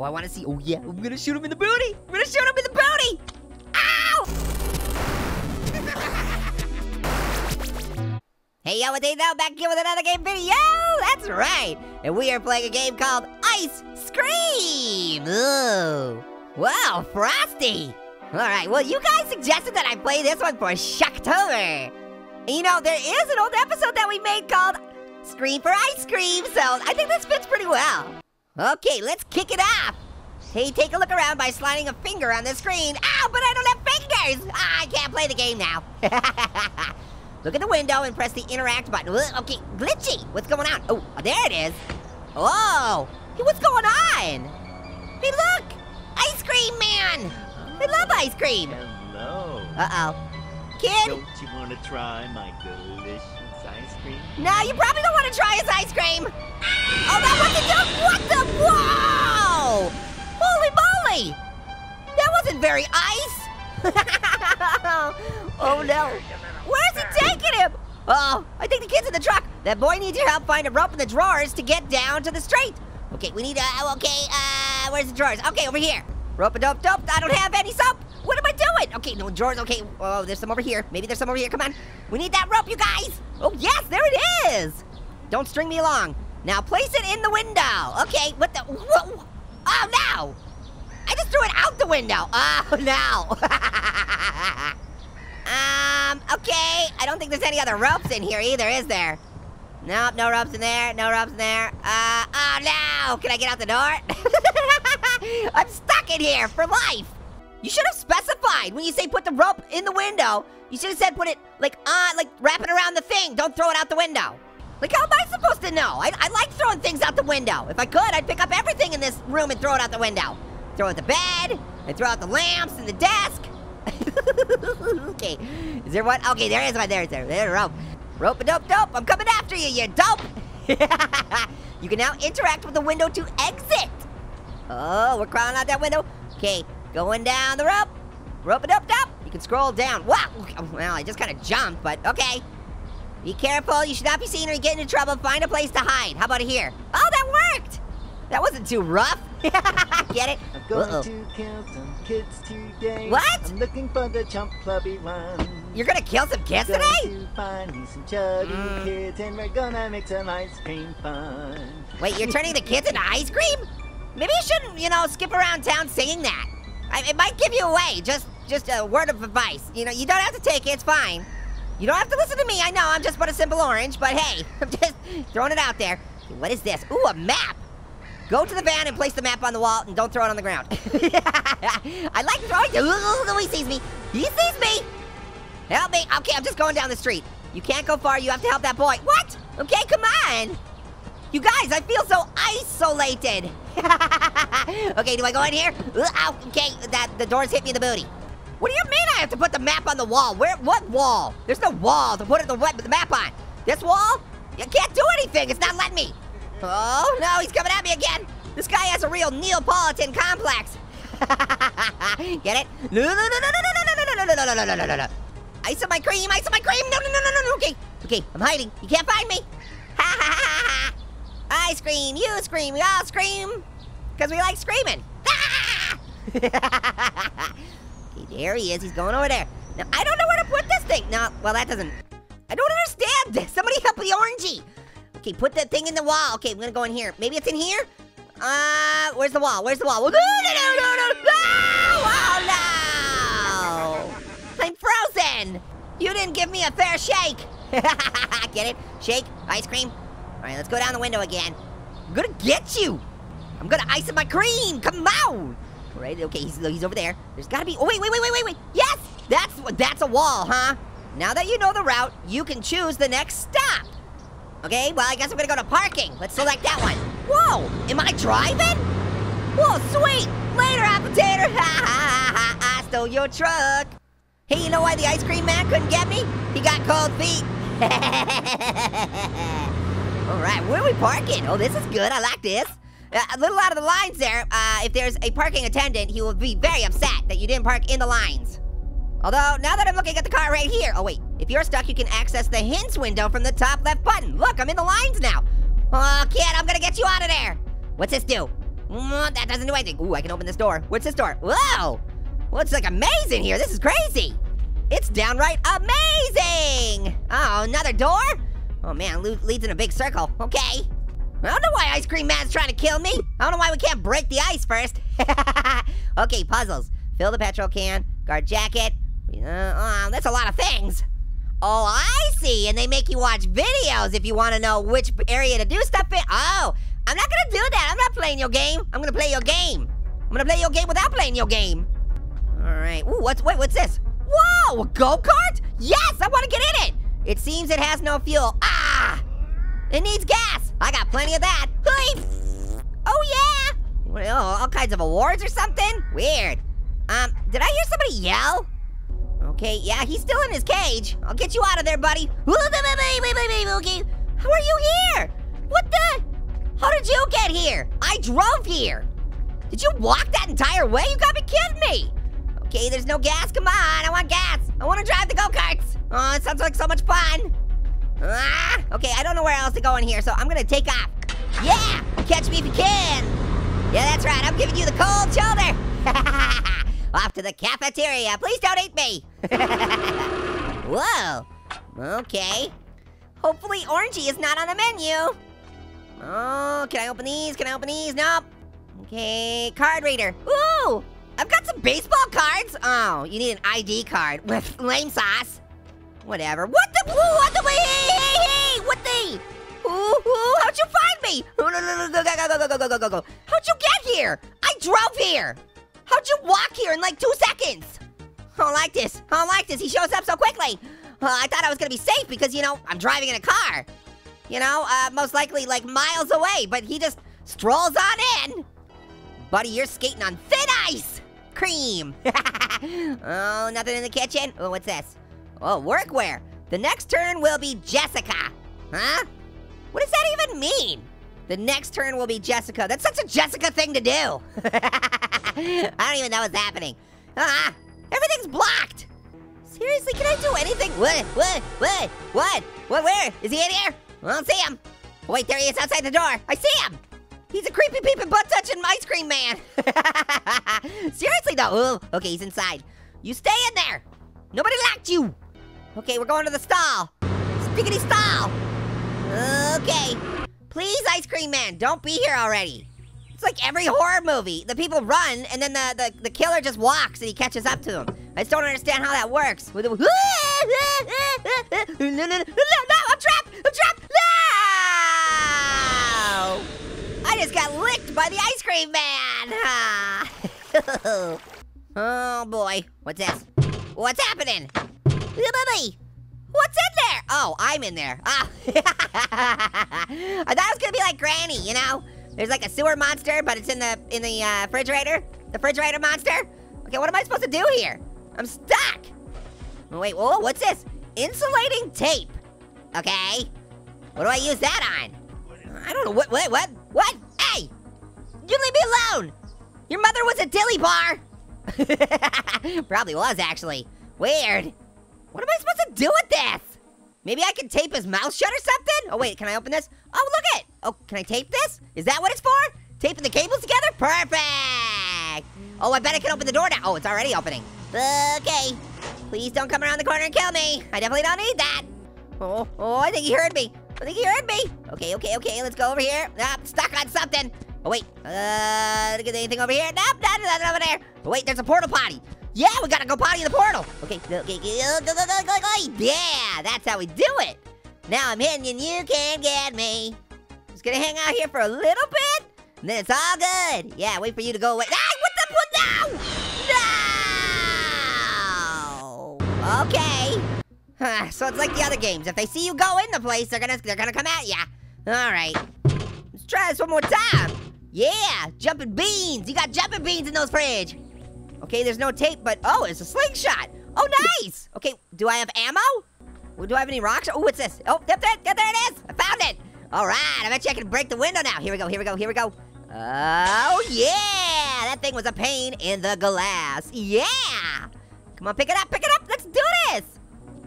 Oh, I want to see. Oh, yeah. I'm going to shoot him in the booty. I'm going to shoot him in the booty. Ow! hey, yo, what they know? Back here with another game video. That's right. And we are playing a game called Ice Scream. Ooh. Wow, Frosty. All right, well, you guys suggested that I play this one for Shocktober. You know, there is an old episode that we made called Scream for Ice Cream, so I think this fits pretty well. Okay, let's kick it off. Hey, take a look around by sliding a finger on the screen. Ow, but I don't have fingers! Ah, I can't play the game now. look at the window and press the interact button. Okay, glitchy. What's going on? Oh, there it is. Oh, hey, what's going on? Hey, look! Ice cream man! I love ice cream. Hello. Uh-oh. Kid? Don't you want to try my delicious cream? No, you probably don't want to try his ice cream. Oh, that wasn't the, what the, whoa! Holy moly! That wasn't very ice. oh no. Where's he taking him? Oh, I think the kid's in the truck. That boy needs your help find a rope in the drawers to get down to the street. Okay, we need a, okay, uh, where's the drawers? Okay, over here. Rope a dope dope. I don't have any soap. What am I doing? Okay, no drawers. Okay, oh, there's some over here. Maybe there's some over here. Come on. We need that rope, you guys. Oh, yes, there it is. Don't string me along. Now place it in the window. Okay, what the? Whoa, oh, no. I just threw it out the window. Oh, no. um, okay. I don't think there's any other ropes in here either, is there? Nope, no ropes in there. No ropes in there. Uh, oh, no. Can I get out the door? I'm stuck in here for life. You should have specified when you say put the rope in the window. You should have said put it like on, like wrap it around the thing. Don't throw it out the window. Like how am I supposed to know? I, I like throwing things out the window. If I could, I'd pick up everything in this room and throw it out the window. Throw out the bed, I throw out the lamps and the desk. okay, is there one? Okay, there is one. There's there. There's a rope. Rope a dope dope. I'm coming after you, you dope. you can now interact with the window to exit. Oh, we're crawling out that window. Okay, Going down the rope. Rope it up, up. You can scroll down. Wow. Well, I just kind of jumped, but okay. Be careful. You should not be seen or you get into trouble. Find a place to hide. How about here? Oh, that worked. That wasn't too rough. get it? I'm going uh -oh. to kill some kids today. What? I'm looking for the chump clubby one. You're gonna kill some kids going today? to find me some chubby mm. kids and we're gonna make some ice cream fun. Wait, you're turning the kids into ice cream? Maybe you shouldn't, you know, skip around town singing that. I, it might give you away. Just, just a word of advice. You know, you don't have to take it. It's fine. You don't have to listen to me. I know I'm just but a simple orange, but hey, I'm just throwing it out there. What is this? Ooh, a map. Go to the van and place the map on the wall and don't throw it on the ground. I like throwing. Ooh, he sees me. He sees me. Help me. Okay, I'm just going down the street. You can't go far. You have to help that boy. What? Okay, come on. You guys, I feel so isolated. okay, do I go in here? Uh, ow, okay, that the doors hit me in the booty. What do you mean I have to put the map on the wall? Where, what wall? There's no wall to put the, the map on. This wall? You can't do anything, it's not letting me. Oh, no, he's coming at me again. This guy has a real Neapolitan complex. Get it? No, no, no, no, no, no, no, no, no, no, no, no, no, no, no, no. Ice on my cream, ice on my cream. No, no, no, no, no, no. okay. Okay, I'm hiding. You can't find me. Ha, ha, ha. I scream, you scream, we all scream. Because we like screaming. okay, there he is. He's going over there. Now, I don't know where to put this thing. No, well, that doesn't... I don't understand this. Somebody help the orangey. Okay, put that thing in the wall. Okay, I'm gonna go in here. Maybe it's in here? Uh, where's the wall? Where's the wall? No, no, no, no, no! Oh, no! I'm frozen! You didn't give me a fair shake! Get it? Shake, ice cream, all right, let's go down the window again. I'm gonna get you. I'm gonna ice up my cream. Come on. All right, okay, he's, he's over there. There's gotta be, oh, wait, wait, wait, wait, wait, wait. Yes, that's, that's a wall, huh? Now that you know the route, you can choose the next stop. Okay, well, I guess I'm gonna go to parking. Let's select that one. Whoa, am I driving? Whoa, sweet. Later, apple tater. Ha, ha, ha, I stole your truck. Hey, you know why the ice cream man couldn't get me? He got cold feet. All right, where are we parking? Oh, this is good. I like this. Uh, a little out of the lines there. Uh, if there's a parking attendant, he will be very upset that you didn't park in the lines. Although, now that I'm looking at the car right here, oh wait, if you're stuck, you can access the hints window from the top left button. Look, I'm in the lines now. Oh, kid, I'm gonna get you out of there. What's this do? Mm, that doesn't do anything. Ooh, I can open this door. What's this door? Whoa! Looks like amazing here. This is crazy. It's downright amazing. Oh, another door? Oh man, le- leads in a big circle. Okay. I don't know why Ice Cream Man's trying to kill me. I don't know why we can't break the ice first. okay, puzzles. Fill the petrol can, guard jacket. Uh, oh, that's a lot of things. Oh, I see. And they make you watch videos if you want to know which area to do stuff in. Oh, I'm not to do that. I'm not playing your game. I'm to play your game. I'm to play your game without playing your game. All right. Ooh, what's, wait, what's this? Whoa, a go-kart? Yes, I want to get in it. It seems it has no fuel. Ah, it needs gas. I got plenty of that. Hey. Oh, yeah. Well, all kinds of awards or something? Weird. Um, did I hear somebody yell? Okay, yeah, he's still in his cage. I'll get you out of there, buddy. How are you here? What the? How did you get here? I drove here. Did you walk that entire way? You gotta be kidding me. Okay, there's no gas. Come on, I want gas. I want to drive the go-karts. Oh, it sounds like so much fun. Ah, okay, I don't know where else to go in here, so I'm gonna take off. Yeah, catch me if you can. Yeah, that's right, I'm giving you the cold shoulder. Off to the cafeteria. Please don't eat me. Whoa. Okay. Hopefully Orangey is not on the menu. Oh, can I open these? Can I open these? Nope. Okay, card reader. Ooh, I've got some baseball cards. Oh, you need an ID card with lame sauce. Whatever. What the? What the? Hey, hey, hey! What the? How'd you find me? Go, go, go, go, go, go, go, go, go, go. How'd you get here? I drove here. How'd you walk here in like two seconds? I don't like this. I don't like this. He shows up so quickly. Uh, I thought I was gonna be safe because, you know, I'm driving in a car. You know, uh, most likely like miles away, but he just strolls on in. Buddy, you're skating on thin ice. Cream. oh, nothing in the kitchen? Oh, what's this? Oh, workwear. The next turn will be Jessica. Huh? What does that even mean? The next turn will be Jessica. That's such a Jessica thing to do. I don't even know what's happening. Ah, everything's blocked. Seriously, can I do anything? What? What? What? What? What? Where? Is he in here? I don't see him. Oh, wait, there he is outside the door. I see him. He's a creepy peeping butt touching ice cream man. Seriously though. Oh, okay, he's inside. You stay in there. Nobody locked you. Okay, we're going to the stall. Stickety stall. Okay. Please, Ice Cream Man, don't be here already. It's like every horror movie. The people run, and then the, the, the killer just walks and he catches up to them. I just don't understand how that works. With the, no, no, no, no, no, I'm trapped! I'm trapped! No! I just by the Ice Cream Man! oh boy, what's this? What's happening? What's in there? Oh, I'm in there. Ah. I thought it was gonna be like Granny, you know? There's like a sewer monster, but it's in the in the uh, refrigerator. The refrigerator monster. Okay, what am I supposed to do here? I'm stuck. Oh, wait, whoa, what's this? Insulating tape. Okay. What do I use that on? I don't know. What? What? What? You leave me alone! Your mother was a dilly bar. Probably was actually. Weird. What am I supposed to do with this? Maybe I can tape his mouth shut or something? Oh, wait, can I open this? Oh, look it. Oh, can I tape this? Is that what it's for? Taping the cables together? Perfect. Oh, I bet I can open the door now. Oh, it's already opening. Okay. Please don't come around the corner and kill me. I definitely don't need that. Oh, oh, I think he heard me. I think he heard me. Okay, okay, okay, let's go over here. Ah, stuck on something. Oh, wait. Uh, get anything over here? Nope, nothing, nothing over there. Oh, wait, there's a portal potty. Yeah, we gotta go potty in the portal. Okay, okay, okay, go, go, go, go, go, go. Yeah, that's how we do it. Now I'm in and you can't get me. Just gonna hang out here for a little bit, and then it's all good. Yeah, wait for you to go away. Ah, what the, no! No! Okay. so it's like the other games. If they see you go in the place, they're gonna, they're gonna come at ya. All right. Let's try this one more time. Yeah, jumping beans. You got jumping beans in those fridge. Okay, there's no tape, but oh, it's a slingshot. Oh, nice. Okay, do I have ammo? Do I have any rocks? Oh, what's this? Oh, there, there, there it is. I found it. All right, I bet you I can break the window now. Here we go, here we go, here we go. Oh, yeah. That thing was a pain in the glass. Yeah. Come on, pick it up, pick it up. Let's do this.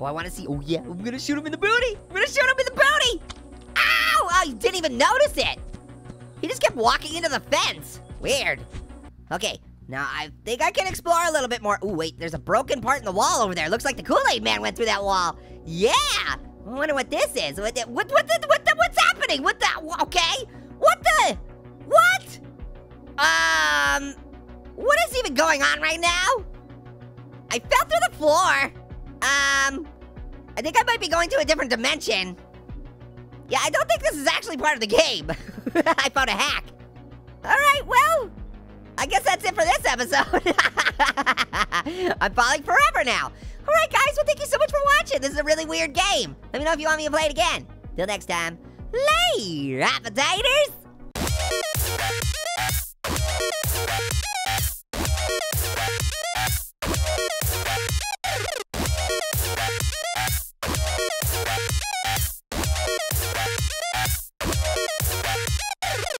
Oh, I want to see. Oh, yeah, I'm going to shoot him in the booty. I'm going to shoot him in the booty. Ow! Oh, you didn't even notice it. He just kept walking into the fence. Weird. Okay, now I think I can explore a little bit more. Ooh, wait, there's a broken part in the wall over there. Looks like the Kool-Aid Man went through that wall. Yeah! I wonder what this is. What, what, what, what what's happening? What the, okay? What the, what? Um, what is even going on right now? I fell through the floor. Um, I think I might be going to a different dimension. Yeah, I don't think this is actually part of the game. I found a hack. All right, well, I guess that's it for this episode. I'm falling forever now. All right, guys, well, thank you so much for watching. This is a really weird game. Let me know if you want me to play it again. Till next time, later, appetizers.